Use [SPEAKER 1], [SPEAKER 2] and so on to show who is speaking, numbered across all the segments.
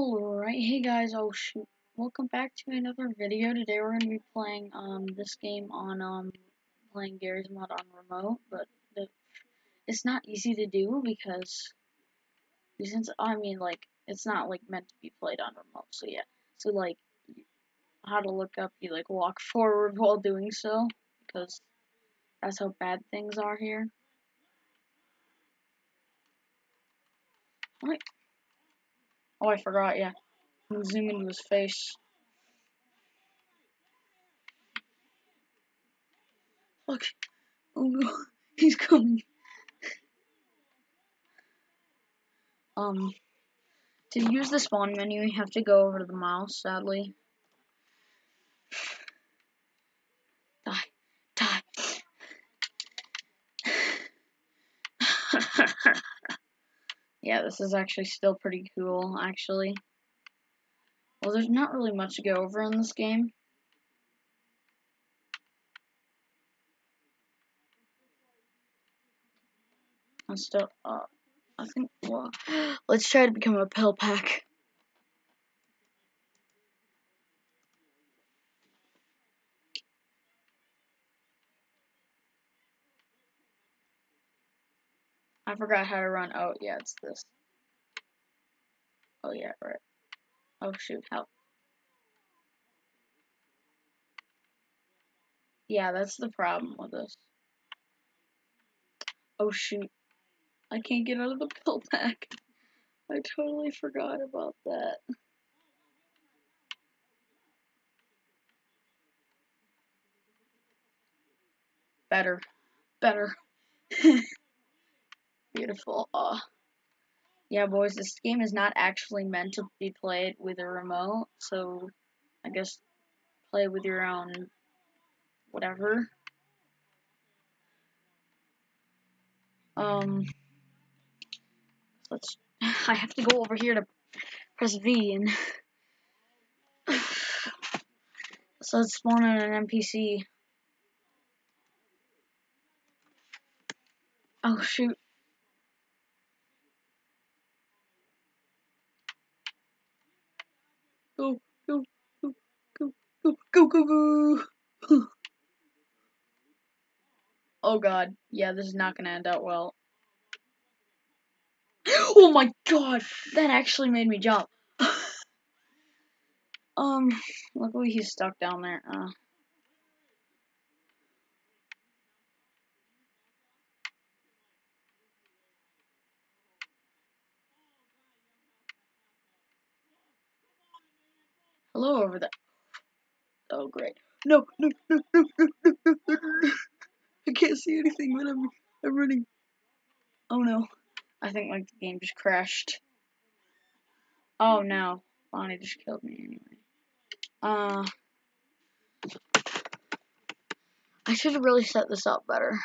[SPEAKER 1] Alright, hey guys, oh shoot. Welcome back to another video. Today we're going to be playing um this game on um playing Gary's Mod on remote, but the, it's not easy to do because since I mean like it's not like meant to be played on remote. So yeah. So like how to look up you like walk forward while doing so because that's how bad things are here. What? Oh, I forgot, yeah. Zoom into his face. Look. Oh no, he's coming. Um, to use the spawn menu, you have to go over to the mouse, sadly. Die. Die. yeah, this is actually still pretty cool, actually. Well, there's not really much to go over in this game. I'm still, uh, I think, well, let's try to become a pill pack. I forgot how to run. Oh, yeah, it's this. Oh, yeah, right. Oh, shoot, help. Yeah, that's the problem with this. Oh, shoot. I can't get out of the pill pack. I totally forgot about that. Better. Better. Beautiful. Uh, yeah, boys, this game is not actually meant to be played with a remote, so I guess play with your own whatever. Um, let's. I have to go over here to press V and. so let's spawn in an NPC. Oh shoot. Go, go, go, go, go, go, go, oh god. Yeah, this is not gonna end out well. oh my god! That actually made me jump. um, luckily he's stuck down there. Uh. Hello over there. Oh great. No, no, no, no, no, no, no, no. I can't see anything when I'm I'm running. Oh no. I think like the game just crashed. Oh no. Bonnie just killed me anyway. Uh I should have really set this up better.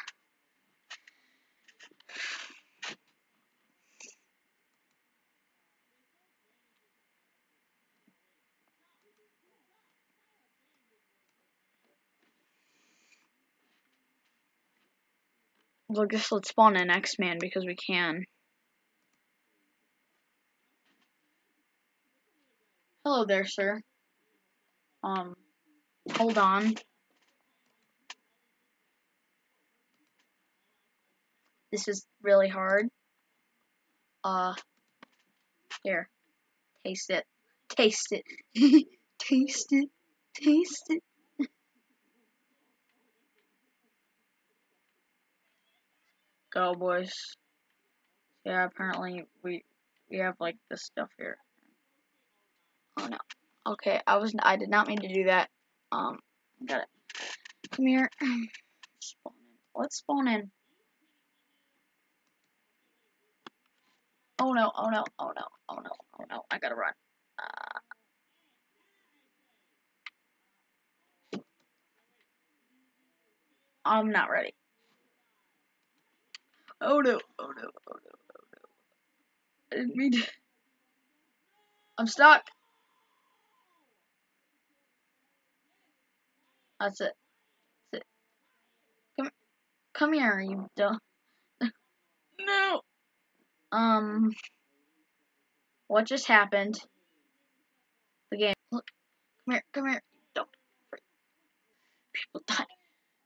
[SPEAKER 1] Well, I guess let's spawn an X-Man because we can. Hello there, sir. Um, hold on. This is really hard. Uh, here. Taste it. Taste it. Taste it. Taste it. Go, boys. Yeah, apparently we we have like this stuff here. Oh no. Okay, I was I did not mean to do that. Um, got it. Come here. Spawn. Let's spawn in. Oh no! Oh no! Oh no! Oh no! Oh no! I gotta run. Uh, I'm not ready. Oh no, oh no, oh no, oh no. I didn't mean to. I'm stuck. That's it. That's it. Come, come here, you dumb. no. Um. What just happened? The game. Look. Come here, come here. Don't. People die.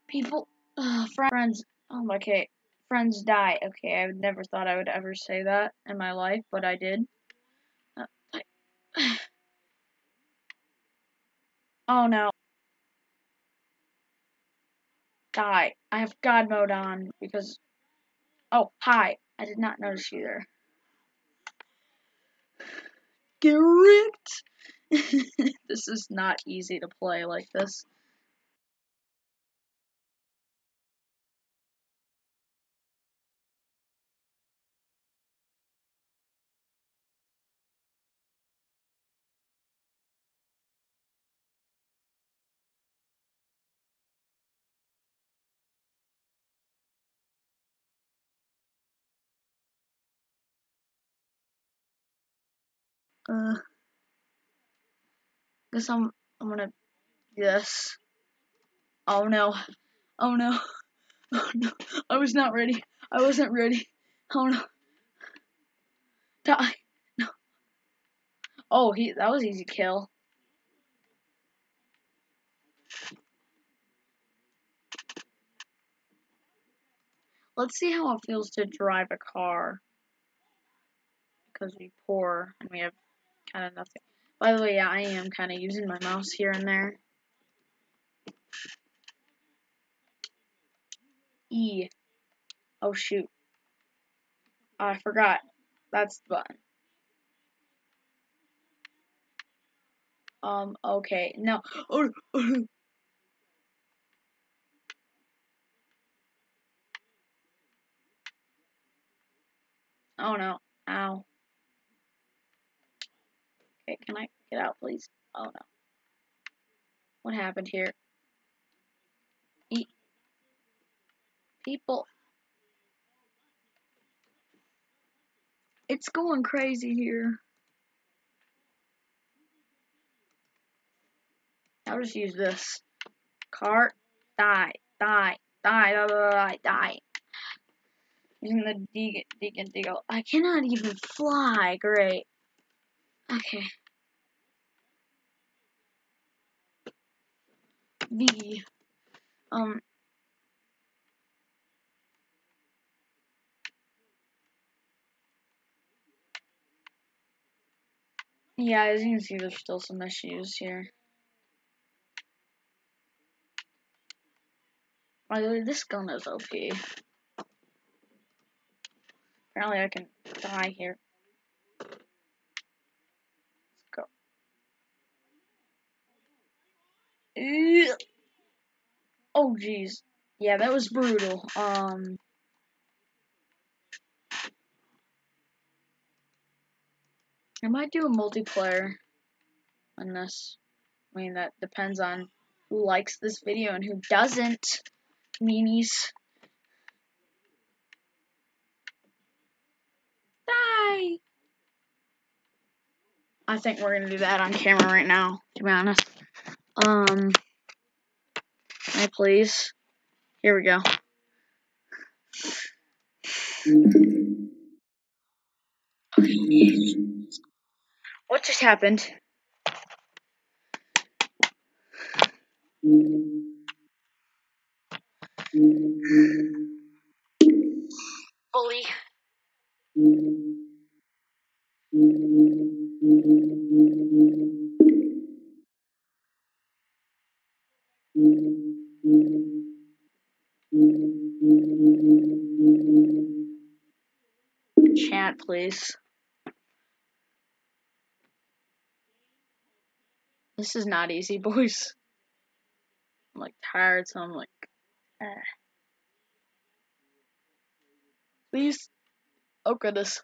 [SPEAKER 1] People, uh, friends. Oh, my. okay. Friends die. Okay, I never thought I would ever say that in my life, but I did. Uh, oh no. Die. I have God mode on because. Oh, hi. I did not notice you there. Get wrecked! this is not easy to play like this. Uh, guess I'm I'm gonna yes. Oh no, oh no, oh no! I was not ready. I wasn't ready. Oh no! Die! No. Oh, he that was easy kill. Let's see how it feels to drive a car. Because we poor and we have kind of nothing. By the way, yeah, I am kind of using my mouse here and there. E. Oh shoot. Oh, I forgot. That's the button. Um, okay. No. Oh, no. Ow. Okay, can I get out, please? Oh no. What happened here? Eat. People. It's going crazy here. I'll just use this. Cart. Die. Die. Die. Die. Die. Die. Using the Deacon, Deacon Deagle. I cannot even fly. Great. Okay. V. Um. Yeah, as you can see, there's still some issues here. By the way, this gun is OP. Apparently I can die here. Let's go. Ugh. Oh jeez. Yeah, that was brutal. Um I might do a multiplayer on this. I mean that depends on who likes this video and who doesn't. Meanies. Die! I think we're gonna do that on camera right now, to be honest. Um, I please? Here we go. What just happened? Bully. Chat, please. This is not easy, boys. I'm like tired, so I'm like, eh. Please. Oh goodness.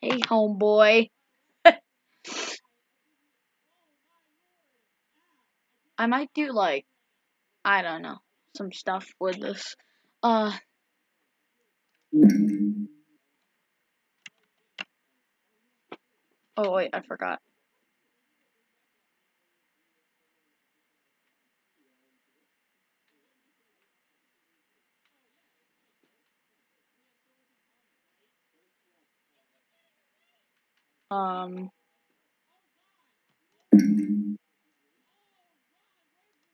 [SPEAKER 1] Hey, homeboy. I might do like, I don't know, some stuff with this. Uh. Oh wait, I forgot. Um.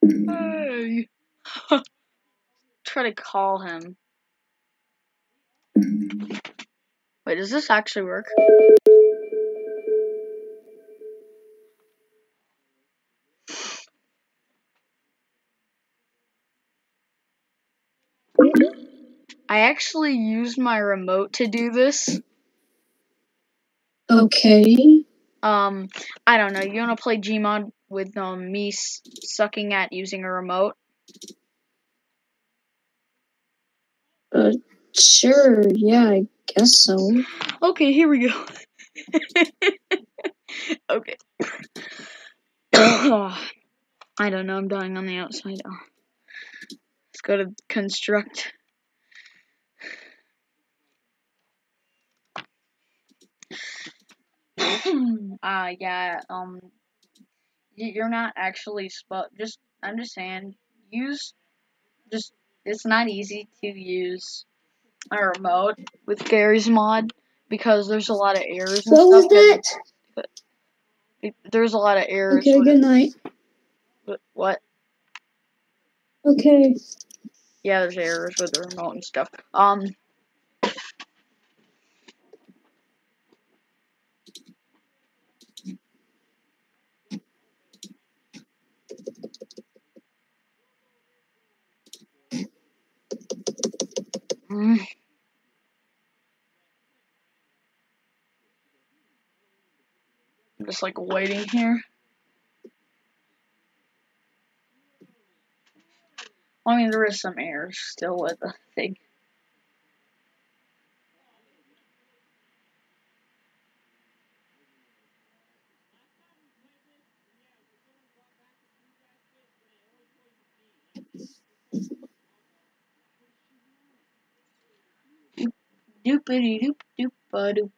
[SPEAKER 1] Hey. Try to call him. Wait, does this actually work? I actually used my remote to do this.
[SPEAKER 2] Okay.
[SPEAKER 1] Um, I don't know. You want to play Gmod with um me s- sucking at using a remote?
[SPEAKER 2] Uh, sure. Yeah, I guess so.
[SPEAKER 1] Okay, here we go. okay. oh, I don't know. I'm dying on the outside. Oh. Let's go to construct. uh yeah, um you're not actually spo- just I'm just saying use just it's not easy to use a remote with Gary's mod because there's a lot of errors and
[SPEAKER 2] What was that?
[SPEAKER 1] It- There's a lot of errors.
[SPEAKER 2] Okay, good night.
[SPEAKER 1] it. What?
[SPEAKER 2] Okay.
[SPEAKER 1] Yeah, there's errors with the remote and stuff. Um. Mm. I'm just like waiting here. I mean, there is some errors still with the thing. Doopity doop doop a doop.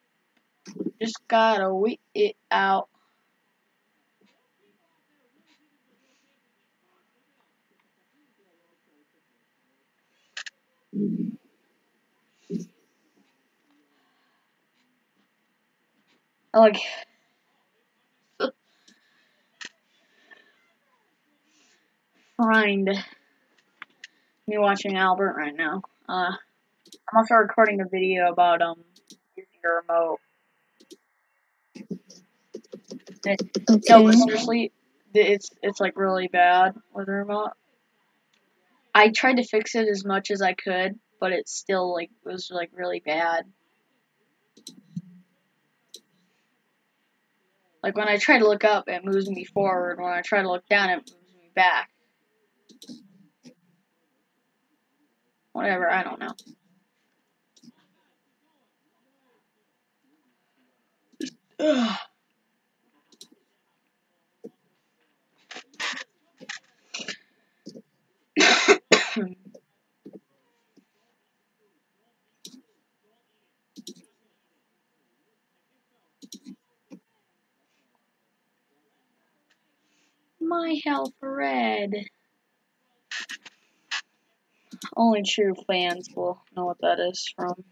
[SPEAKER 1] Just gotta wait it out. Like. Find me watching Albert right now. Uh, I'm also recording a video about um using a remote. No,
[SPEAKER 2] Okay.
[SPEAKER 1] but seriously, it's it's like really bad with a remote. I tried to fix it as much as I could, but it still like was like really bad. Like when I try to look up, it moves me forward. When I try to look down, it moves me back. Whatever, I don't know. My health red. Only true fans will know what that is from.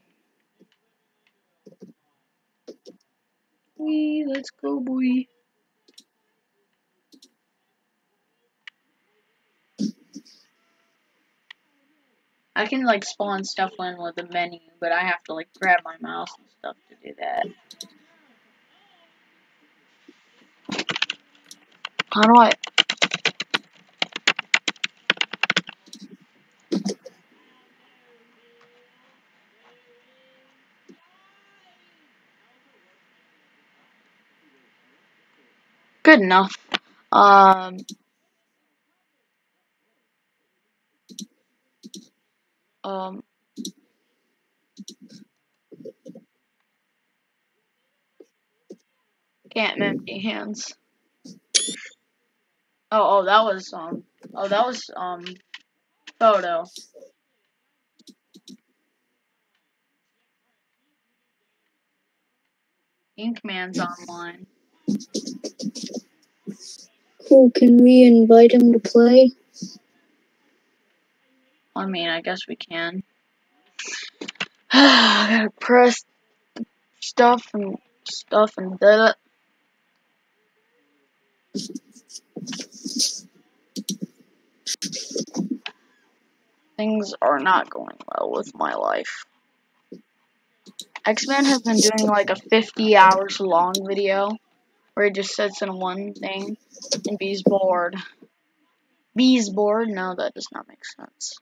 [SPEAKER 1] Let's go, boy. I can like spawn stuff in with the menu, but I have to like grab my mouse and stuff to do that. How do I? Good enough. Um. Um. Can't empty hands. Oh, oh, that was um. Oh, that was um. Photo. Inkman's online.
[SPEAKER 2] Cool. Can we invite him to play?
[SPEAKER 1] I mean, I guess we can. I gotta press stuff and stuff and it. Things are not going well with my life. X-Man has been doing like a 50 hours long video where he just sits in one thing and B's bored. B's bored? No, that does not make sense.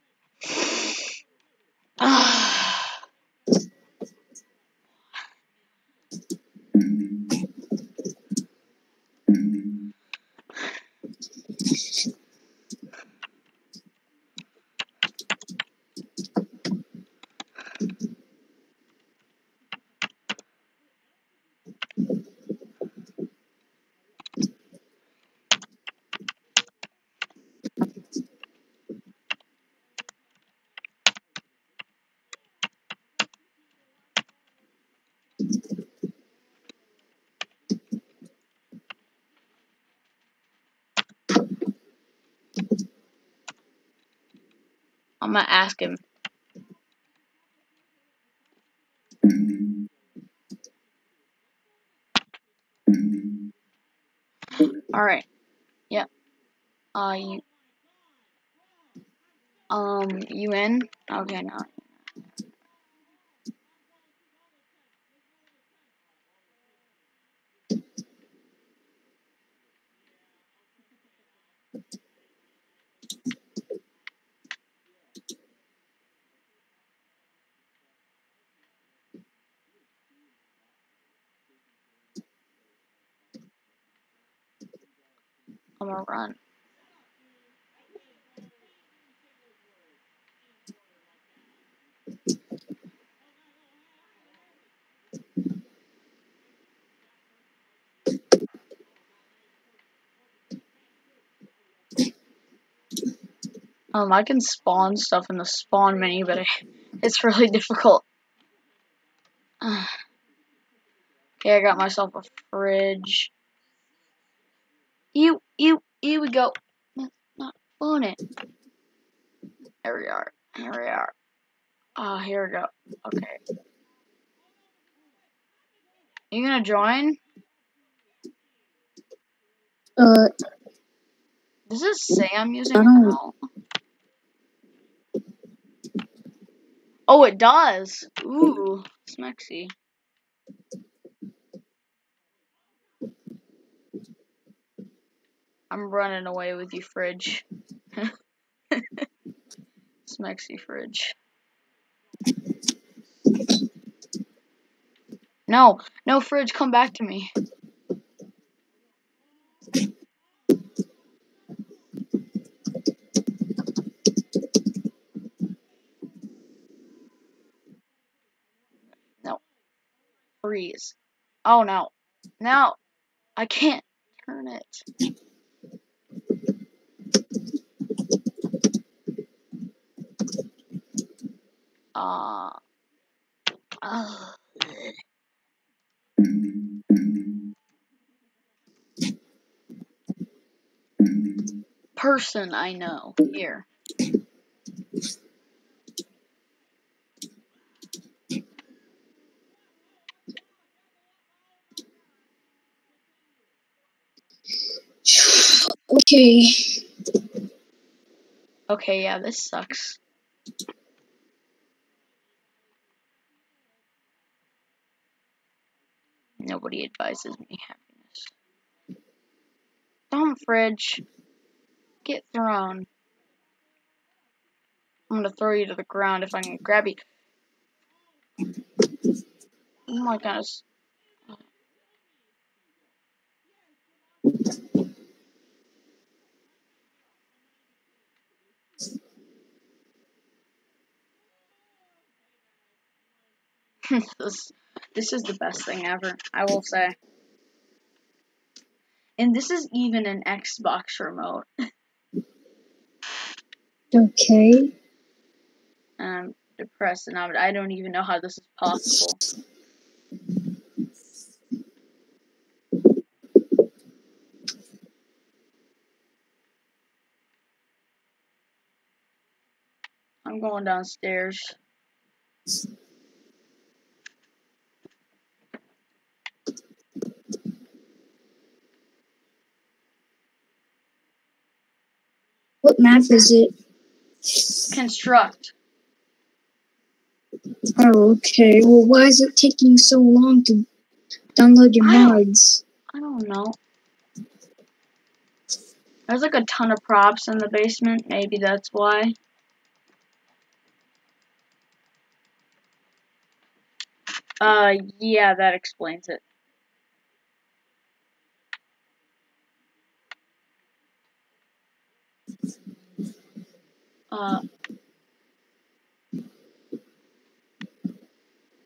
[SPEAKER 1] Gonna ask him. Alright. Yep. Uh, you. Um, you in? Okay, now. I'm gonna run. Um, I can spawn stuff in the spawn menu, but it's really difficult. okay, I got myself a fridge. You, you, here we go. That's not on it. There we are. Here we are. Ah, oh, here we go. Okay. You gonna join?
[SPEAKER 2] Uh.
[SPEAKER 1] Does it say I'm using it Oh, it does. Ooh, smexy. I'm running away with you, fridge. smexy fridge. No, no, fridge, come back to me. Oh no. Now I can't turn it. Uh, uh, person I know here.
[SPEAKER 2] Okay.
[SPEAKER 1] Okay, yeah, this sucks. Nobody advises me happiness. Don't fridge. Get thrown. I'm gonna throw you to the ground if I can grab you. Oh my goodness. This, this is the best thing ever, I will say. And this is even an Xbox remote.
[SPEAKER 2] okay.
[SPEAKER 1] I'm depressed and I don't even know how this is possible. I'm going downstairs.
[SPEAKER 2] What map is it?
[SPEAKER 1] Construct.
[SPEAKER 2] Oh, okay. Well, why is it taking so long to download your
[SPEAKER 1] I
[SPEAKER 2] mods?
[SPEAKER 1] I don't know. There's like a ton of props in the basement. Maybe that's why. Uh, yeah, that explains it. Uh,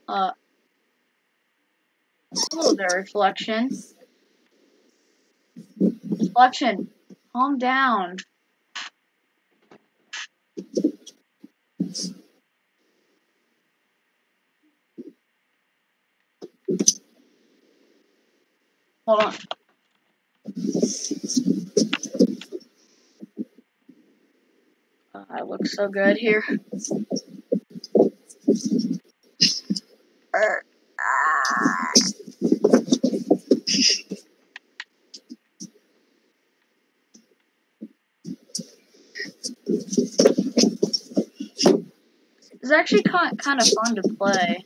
[SPEAKER 1] uh, hello there, reflection. Reflection, calm down. Hold on. I look so good here. It's actually kind of fun to play.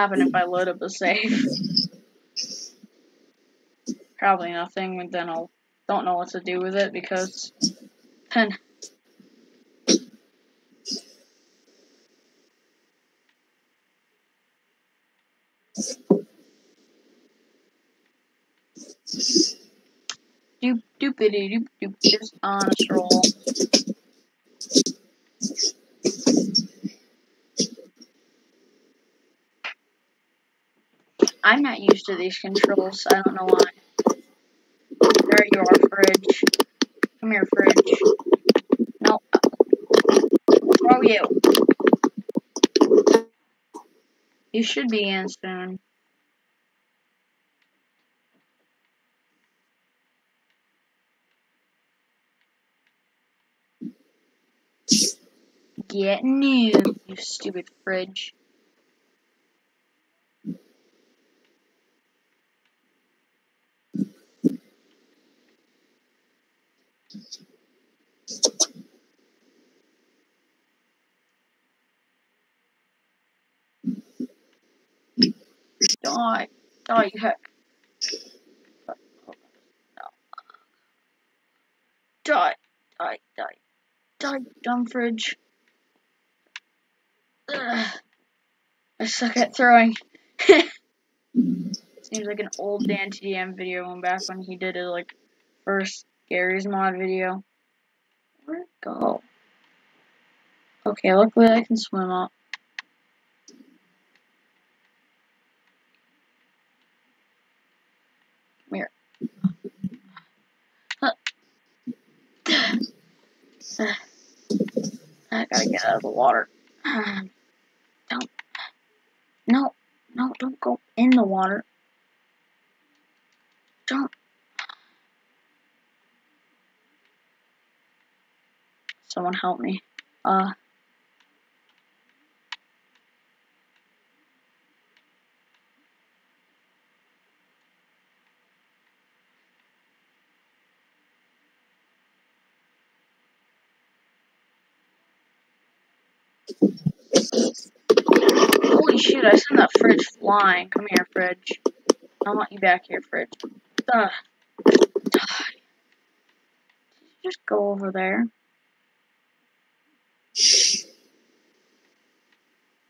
[SPEAKER 1] Happen if I load up a save? Probably nothing, then I'll don't know what to do with it because then doop doopity doop doop just on a stroll. I'm not used to these controls. I don't know why. There you are, fridge. Come here, fridge. No. Throw you. You should be in soon. Get new, you stupid fridge. Die. Die, you heck. Die. Die. Die. Die, dumb fridge. Ugh. I suck at throwing. Seems like an old Dan TDM video one back when he did his like first Gary's mod video. Where'd it go? Okay, luckily I can swim up. Come here. Huh. I gotta get out of the water. Don't. No, no, don't go in the water. Don't. Someone help me. Uh. Holy shit, I sent that fridge flying. Come here, fridge. I want you back here, fridge. Ugh. Just go over there.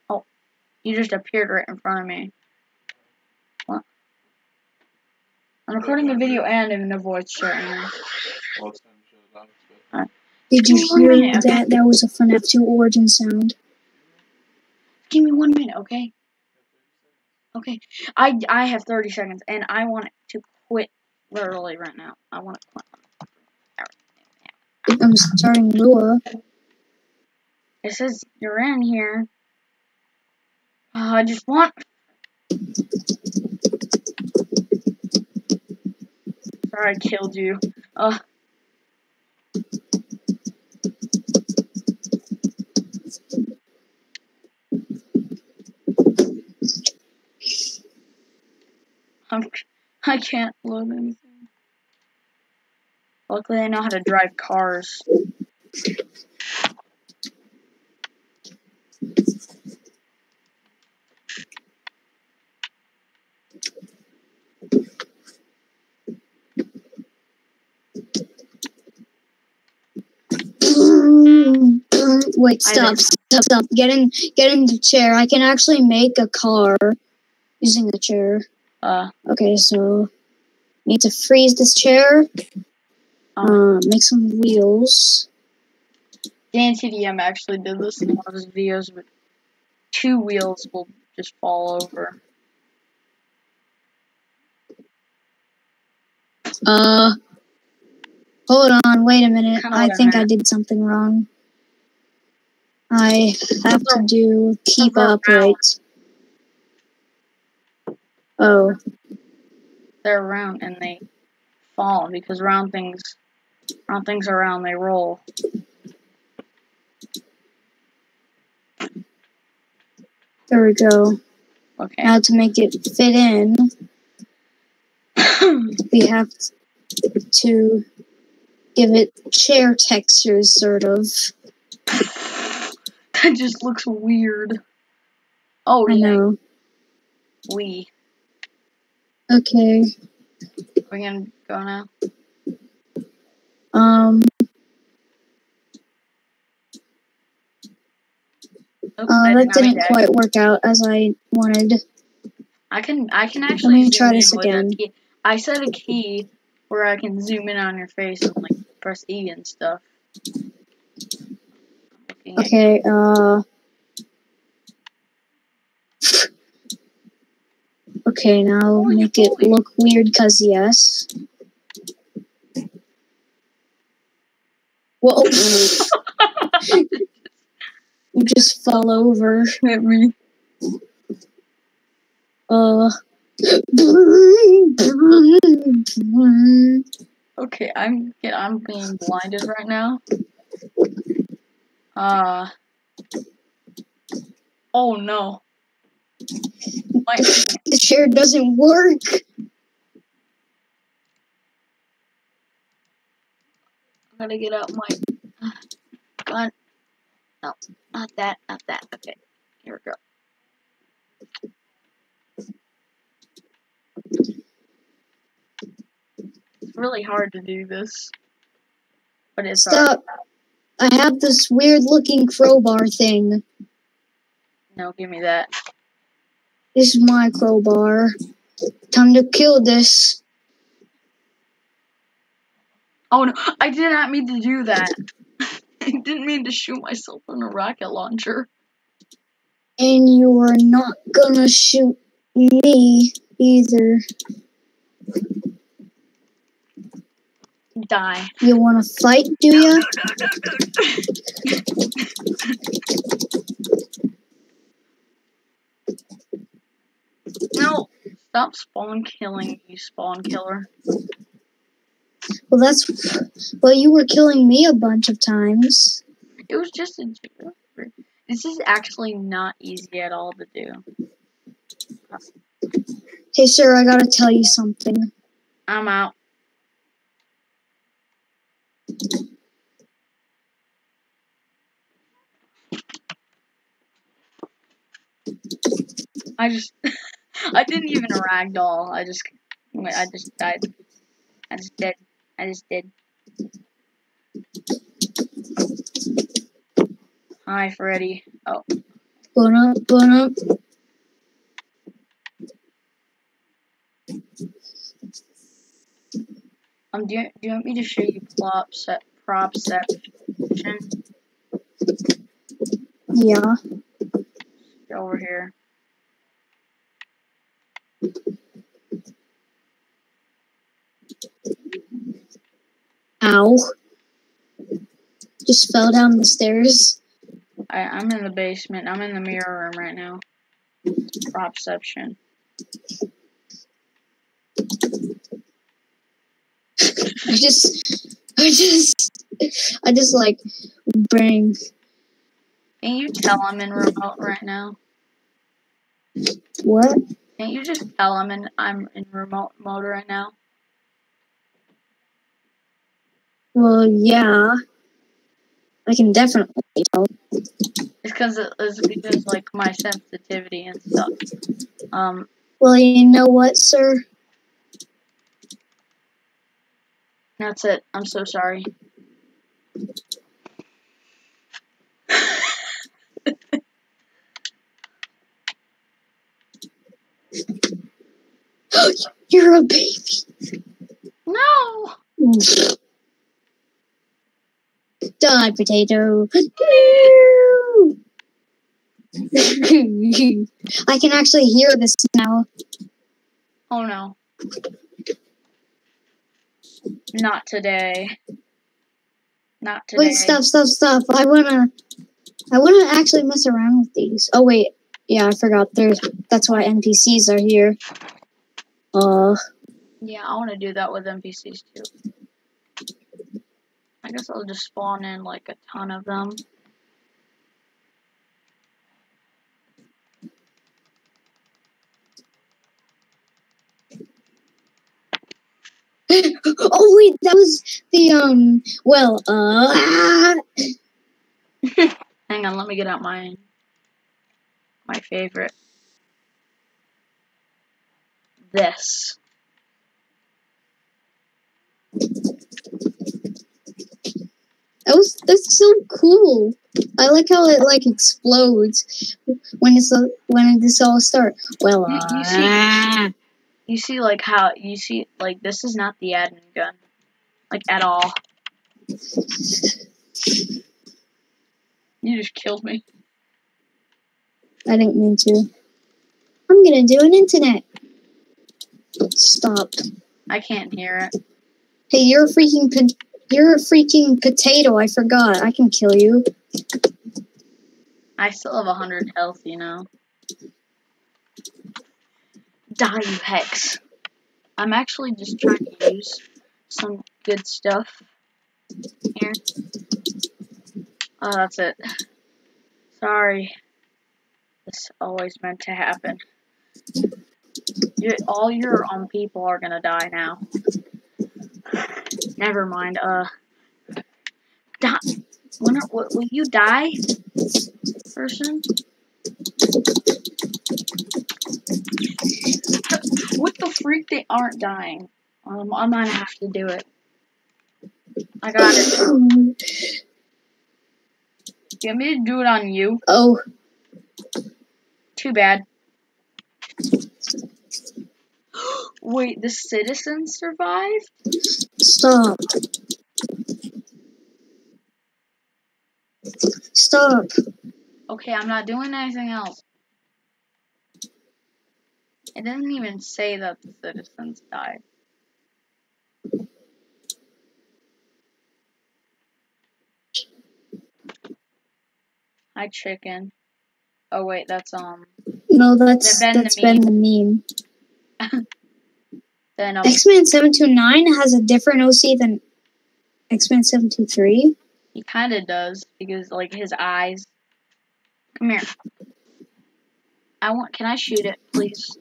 [SPEAKER 1] Oh, you just appeared right in front of me. What? I'm recording a video and in a voice chat. now.
[SPEAKER 3] Well, it's time to shut it off. but-
[SPEAKER 2] Did you
[SPEAKER 1] Give me one
[SPEAKER 2] hear that? That was a FNAF 2 origin sound.
[SPEAKER 1] Give me one minute, okay? Okay. I, I have 30 seconds and I want to quit literally right now. I want to quit.
[SPEAKER 2] I'm starting Lua.
[SPEAKER 1] It says you're in here. Oh, I just want. Sorry, I killed you. Uh. I can't load anything. Luckily, I know how to drive cars.
[SPEAKER 2] Wait, stop, stop, stop. Get in, get in the chair. I can actually make a car using the chair.
[SPEAKER 1] Uh,
[SPEAKER 2] Okay, so need to freeze this chair.
[SPEAKER 1] um,
[SPEAKER 2] Uh, make some wheels.
[SPEAKER 1] Dan TDM actually did this in one of his videos, but two wheels will just fall over.
[SPEAKER 2] Uh, hold on, wait a minute.
[SPEAKER 1] Kinda
[SPEAKER 2] I think I did something wrong. I have to do keep upright. Oh,
[SPEAKER 1] They're round and they fall because round things, round things are round. They roll.
[SPEAKER 2] there we go.
[SPEAKER 1] Okay.
[SPEAKER 2] Now to make it fit in, we have to give it chair textures, sort of.
[SPEAKER 1] that just looks weird. Oh
[SPEAKER 2] I know.
[SPEAKER 1] we.
[SPEAKER 2] Okay.
[SPEAKER 1] We can go now.
[SPEAKER 2] Um.
[SPEAKER 1] Oops,
[SPEAKER 2] Uh, that
[SPEAKER 1] did not mean
[SPEAKER 2] didn't quite work out as I wanted.
[SPEAKER 1] I can I can actually
[SPEAKER 2] Let
[SPEAKER 1] me
[SPEAKER 2] try this again.
[SPEAKER 1] I set a key where I can zoom in on your face and like press E and stuff.
[SPEAKER 2] Okay. Uh. Okay, now make it look weird, cause yes. Whoa! you just fell over.
[SPEAKER 1] Hit me.
[SPEAKER 2] Uh.
[SPEAKER 1] Okay, I'm get I'm being blinded right now. Uh. Oh no. My,
[SPEAKER 2] the chair doesn't work.
[SPEAKER 1] I'm gonna get out my gun. No, not that, not that. Okay, here we go. It's really hard to do this, but it's hard.
[SPEAKER 2] Stop. I have this weird looking crowbar thing.
[SPEAKER 1] No, give me that.
[SPEAKER 2] This is my crowbar. Time to kill this.
[SPEAKER 1] Oh no, I did not mean to do that. I didn't mean to shoot myself in a rocket launcher.
[SPEAKER 2] And you are not gonna shoot me either.
[SPEAKER 1] Die.
[SPEAKER 2] You wanna fight, do ya?
[SPEAKER 1] No, stop spawn killing, you spawn killer.
[SPEAKER 2] Well, that's. Well, you were killing me a bunch of times.
[SPEAKER 1] It was just a joke. This is actually not easy at all to do.
[SPEAKER 2] Hey, sir, I gotta tell you something.
[SPEAKER 1] I'm out. I just, I didn't even ragdoll. I just, I just died. I just did. I just did. Hi, Freddy. Oh,
[SPEAKER 2] Burn up, burn up.
[SPEAKER 1] um, do you, do you want me to show you prop set, Propception?
[SPEAKER 2] Yeah.
[SPEAKER 1] Over here.
[SPEAKER 2] Ow. Just fell down the stairs.
[SPEAKER 1] I, I'm in the basement. I'm in the mirror room right now. Propception.
[SPEAKER 2] I just, I just, I just like bring.
[SPEAKER 1] Can you tell I'm in remote right now?
[SPEAKER 2] What?
[SPEAKER 1] Can't you just tell I'm in I'm in remote mode right now?
[SPEAKER 2] Well, yeah. I can definitely tell.
[SPEAKER 1] It's because it's because like my sensitivity and stuff. Um,
[SPEAKER 2] Well, you know what, sir?
[SPEAKER 1] that's it. I'm so sorry.
[SPEAKER 2] You're a baby.
[SPEAKER 1] No.
[SPEAKER 2] Die, potato. I can actually hear this now.
[SPEAKER 1] Oh no. Not today. Not today.
[SPEAKER 2] Wait, stop, stop, stop. I wanna, I wanna actually mess around with these. Oh wait, yeah, I forgot. There's that's why NPCs are here. Uh,
[SPEAKER 1] Yeah, I want to do that with NPCs too. I guess I'll just spawn in like a ton of them.
[SPEAKER 2] oh wait, that was the um. Well, uh, ah.
[SPEAKER 1] Hang on, let me get out my my favorite. This.
[SPEAKER 2] that was that's so cool. I like how it like explodes when it's uh, when this all start. Well,
[SPEAKER 1] You-
[SPEAKER 2] uh,
[SPEAKER 1] you see- You see, like how you see, like this is not the admin gun, like at all. You just killed me.
[SPEAKER 2] I didn't mean to. I'm gonna do an internet. Stop.
[SPEAKER 1] I can't hear it.
[SPEAKER 2] Hey, you're a freaking you're a freaking potato. I forgot. I can kill you.
[SPEAKER 1] I still have a hundred health, you know. Die, you hex. I'm actually just trying to use some good stuff here. Oh, that's it. Sorry. This always meant to happen. you all your um people are gonna die now. Never mind. Uh, die. When are, will you die, person? What the freak? They aren't dying. Um, I might have to do it. I got it. You want me to do it on you?
[SPEAKER 2] oh,
[SPEAKER 1] Too bad. Wait, the citizens survived?
[SPEAKER 2] stop. Stop.
[SPEAKER 1] Okay, I'm not doing anything else. It doesn't even say that the citizens died. Hi, chicken. Oh wait, that's um.
[SPEAKER 2] No, that's
[SPEAKER 1] the
[SPEAKER 2] that's been the meme.
[SPEAKER 1] Then um,
[SPEAKER 2] X Men seven two nine has a different OC than X Men seven two three.
[SPEAKER 1] he kind of does because like his eyes. Come here. I want. Can I shoot it, please?